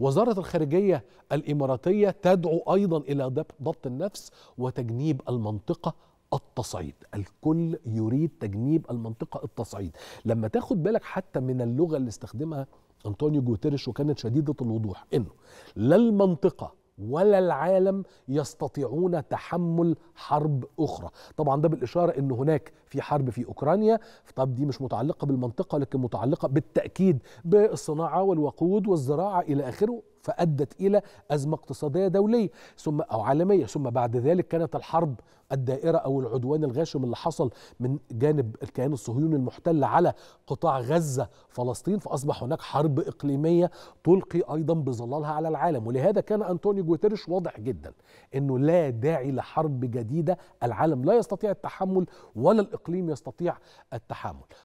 وزارة الخارجية الإماراتية تدعو أيضا إلى ضبط النفس وتجنيب المنطقة التصعيد. الكل يريد تجنيب المنطقة التصعيد. لما تاخد بالك حتى من اللغة اللي استخدمها أنطونيو جوتيريش وكانت شديدة الوضوح إنه لا المنطقة ولا العالم يستطيعون تحمل حرب أخرى. طبعا ده بالإشارة إن هناك في حرب في أوكرانيا. طب دي مش متعلقة بالمنطقة لكن متعلقة بالتأكيد بالصناعة والوقود والزراعة إلى آخره. فأدت إلى أزمة اقتصادية دولية ثم أو عالمية ثم بعد ذلك كانت الحرب الدائرة أو العدوان الغاشم اللي حصل من جانب الكيان الصهيوني المحتل على قطاع غزة فلسطين فأصبح هناك حرب إقليمية تلقي أيضا بظلالها على العالم. ولهذا كان أنطونيو جوتيريش واضح جدا إنه لا داعي لحرب جديدة العالم لا يستطيع التحمل ولا الإقليم يستطيع التحمل.